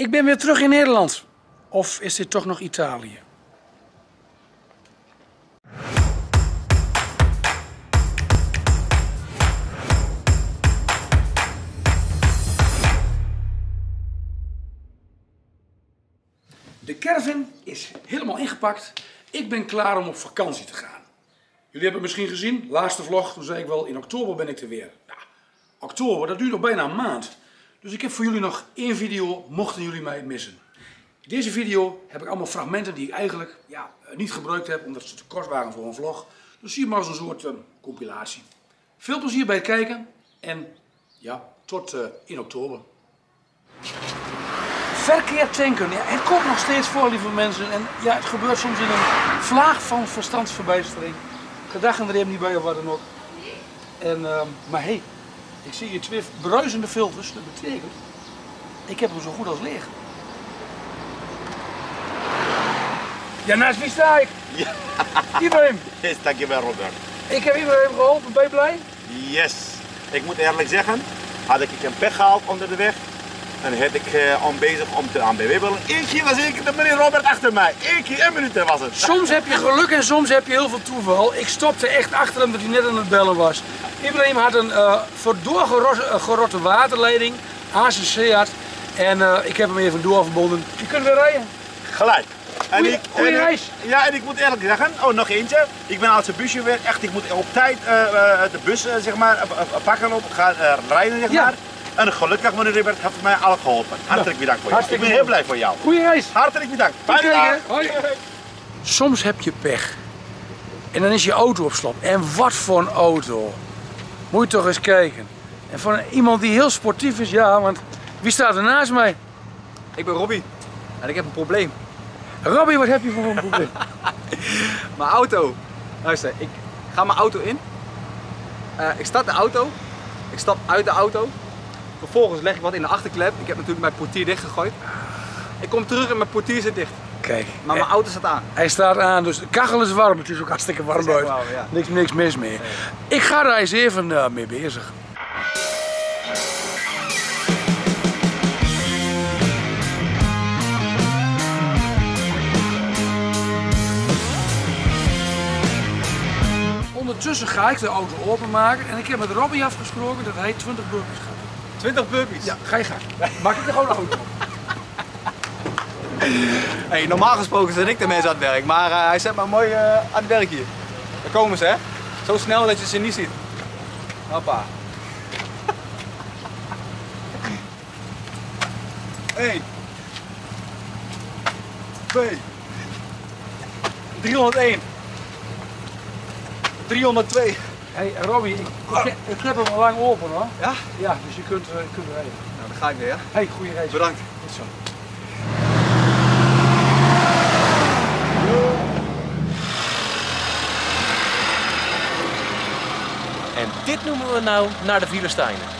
Ik ben weer terug in Nederland. Of is dit toch nog Italië? De caravan is helemaal ingepakt. Ik ben klaar om op vakantie te gaan. Jullie hebben het misschien gezien, laatste vlog, toen zei ik wel, in oktober ben ik er weer. Oktober, dat duurt nog bijna een maand. Dus ik heb voor jullie nog één video, mochten jullie mij missen. In deze video heb ik allemaal fragmenten die ik eigenlijk ja, eh, niet gebruikt heb, omdat ze te kort waren voor een vlog. Dus zie je maar als een soort eh, compilatie. Veel plezier bij het kijken en ja, tot eh, in oktober. Verkeerd tanken, ja, het komt nog steeds voor, lieve mensen. En ja, het gebeurt soms in een vlaag van verstandsverbijstering. Gedachten er niet bij of wat dan ook. En, ehm, maar hey, ik zie hier twee bruisende filters. Dat betekent, ik heb hem zo goed als leeg. Ja, naast wie sta ik? Ja. Ibrahim. Yes, dankjewel Robert. Ik heb Ibrahim geholpen, ben je blij? Yes. Ik moet eerlijk zeggen, had ik een pech gehaald onder de weg, dan had ik uh, om bezig om te aan wibbelen. Eén keer was ik de meneer Robert achter mij. Eén keer, een minuut was het. Soms heb je geluk en soms heb je heel veel toeval. Ik stopte echt achter hem dat hij net aan het bellen was. Ibrahim had een uh, verdoorgerotte waterleiding aan zijn Seat. En uh, ik heb hem even doorverbonden. Je kunt weer rijden. Gelijk. En Goeie, ik, en, reis. Ja, en ik moet eerlijk zeggen, oh nog eentje. Ik ben als een busje weer, echt, ik moet op tijd uh, de bus zeg maar, pakken op, gaan rijden zeg Ja. maar. En gelukkig meneer Robert heeft mij al geholpen. Hartelijk bedankt voor jou. Ik hartstikke ben heel blij voor jou. Goeie reis. Hartelijk bedankt. Fijne. Hoi. Soms heb je pech. En dan is je auto op slot. En wat voor een auto. Moet je toch eens kijken. En van iemand die heel sportief is, ja, want wie staat er naast mij? Ik ben Robbie en ik heb een probleem. Robbie, wat heb je voor een probleem? Mijn auto. Luister, ik ga mijn auto in. Uh, ik start de auto. Ik stap uit de auto. Vervolgens leg ik wat in de achterklep. Ik heb natuurlijk mijn portier dichtgegooid. Ik kom terug en mijn portier zit dicht. Kijk, Maar mijn auto staat aan. hij staat aan, dus de kachel is warm. Het is ook hartstikke warm buiten. warm, ja. Niks, niks mis mee. Ik ga daar eens even uh, mee bezig. Ondertussen ga ik de auto openmaken en ik heb met Robbie afgesproken dat hij 20 burgers gaat. 20 burpees. Ja, ga je gang. Maak ik er gewoon de auto op. Hey, normaal gesproken zet ik de mensen aan het werk, maar uh, hij zet me mooi uh, aan het werk hier. Daar komen ze hè. Zo snel dat je ze niet ziet. Hoppa. 1 2 301 302 Hey Robbie, ik, ik, ik heb hem al lang open hoor. Ja? Ja, dus je kunt, uh, kunt rijden. Nou, dan ga ik weer. Hey, goede reis. Bedankt. Goed zo. En dit noemen we nou naar de Filistijnen.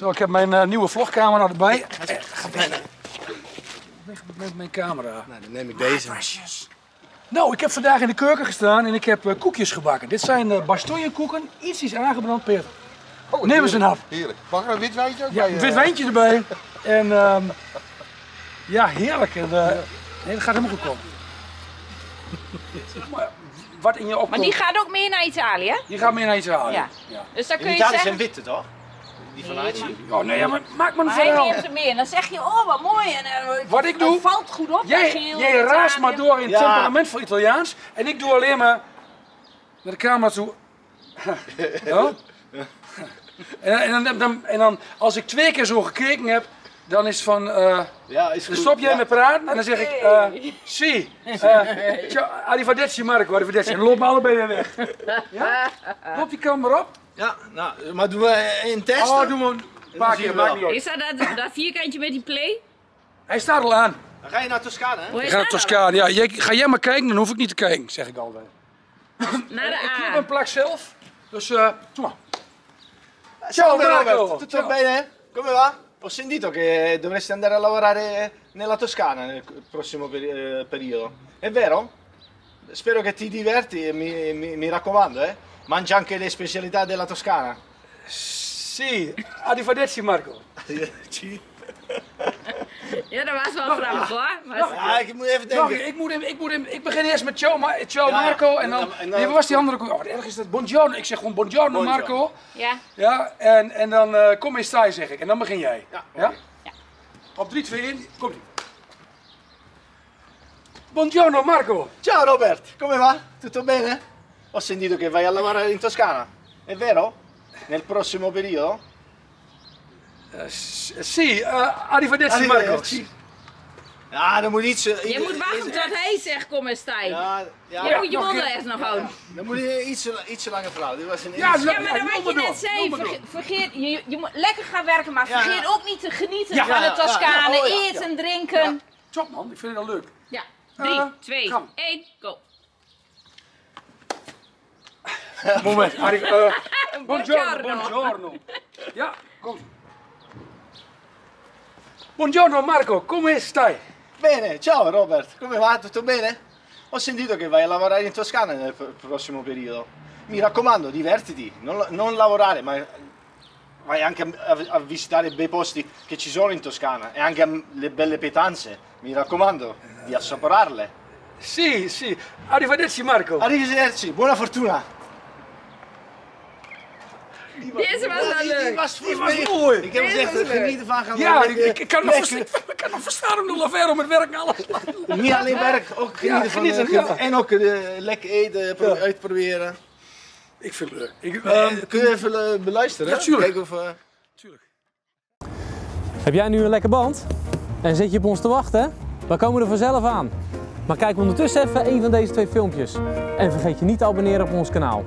Zo, ik heb mijn uh, nieuwe vlogcamera erbij. Eh, ga weg. Met mijn camera. Nou, dan neem ik deze. Pasjes. Nou, ik heb vandaag in de keuken gestaan en ik heb uh, koekjes gebakken. Dit zijn uh, bastonjekoeken, iets is aangebrand, Peter. Oh, Neem eens een hap. Heerlijk. Mag er een wit wijntje ook Ja, bij? een eh? wit wijntje erbij. En ehm, ja, heerlijk. En, uh, nee, dat gaat helemaal goed komen. Maar Wat in je opkomt. Maar die gaat ook mee naar Italië. Die gaat meer naar Italië. Ja. ja. Dus dan kun In je Italië zeggen. zijn witte toch? Die van Azië. Oh nee, maar maak me een Maar hij verhaal. neemt mee en dan zeg je, oh wat mooi. En, eh, Wat ik doe? Valt goed op. Jij, jij raast maar door in het Ja. temperament van Italiaans. En ik doe alleen maar naar de camera toe. Ja? En, en, dan, dan, en dan, als ik twee keer zo gekeken heb, dan is van. eh, Ja, is dan stop jij met praten en dan zeg ik. eh si. eh, ciao, arrivederci Marco, arrivederci. En we allebei weer weg. Ja? Klopt die camera op? Ja, nou, maar doen we een test? Oh, doe maar een paar keer. Maakt niet uit. Is dat dat, dat vierkantje met die play? Hij staat al aan. Dan ga je naar Toscane, hè? Ik ga naar Toscane. Ja, jij, ga jij maar kijken, dan hoef ik niet te kijken, zeg ik altijd. Naar Ik de heb A. een plak zelf, dus eh doe maar. Ciao Marco. Robert, tutto Ciao. bene? Come va? Ho sentito che dovresti andare a lavorare nella Toscana nel prossimo peri- eh, periodo. È vero? Spero che ti diverti e mi, mi- mi raccomando, eh? Mangia anche le specialità della Toscana. Sì, arrivederci Marco. Ja, dat was wel grappig hoor. Maar Ja, ik moet even Nog, denken. ik, moet hem, ik, moet hem, ik begin eerst met ciao, Ma ciao Ja, Marco en en dan, en dan- nee, wat was die andere? ook? Oh, wat erg is dat? Buongiorno. Ik zeg gewoon buongiorno, Buongiorno. Marco. ja. Ja, en, en dan eh, kom eens stai zeg ik. En dan begin jij. Ja, Ja? Ja. Op 3, 2, 1, komt ie. Buongiorno Marco. Ciao Robert, come va? Tutto bene? Ho sentito che vai a lavorare in Toscana. È vero? Nel prossimo periodo? Eh, s- sì, eh, arrivederci Marco. Arrivederci. Ja, dan moet iets... Je moet wachten tot hij zegt kom eens Stijn. Ja, ja, Je moet je nog mond er echt nog houden. dan moet je iets, iets langer verhaal. Dit was een Ja, Ja, maar dan wat je net zei, verge- vergeet, je, je moet lekker gaan werken, maar vergeet ja. ook niet te genieten Ja, van de ja, ja. Toscane. Oh, ja, Eten, ja. drinken. Top man, ik vind het wel leuk. Ja. 3, Eh, 2, gaan. 1, go. Moment. Arri- eh, Buongiorno. buongiorno. Ja, kom. Buongiorno Marco, come stai? Bene, ciao Robert, come va? Tutto bene? Ho sentito che vai a lavorare in Toscana nel prossimo periodo. Mi raccomando, divertiti, non, non lavorare, ma vai anche a, a visitare i bei posti che ci sono in Toscana e anche le belle pietanze. Mi raccomando di assaporarle. Sì, sì. Arrivederci Marco. Arrivederci, buona fortuna! Deze was wel Die leuk. was Die was mij- mooi. Ik heb gezegd, was leuk. genieten van gaan Ja, ik, ik, kan nog ik kan nog verstaan om de lavero met werk en alles. Niet alleen werk, ook genieten van eh. En ook eh, lekker eten, uitproberen. Ik vind het leuk. Ik, Eh, ehm, kun je even eh, beluisteren? Ja, tuurlijk. Kijken of... eh, tuurlijk. Heb jij nu een lekker band? En zit je op ons te wachten? We komen er vanzelf aan. Maar kijk ondertussen even een van deze twee filmpjes. En vergeet je niet te abonneren op ons kanaal.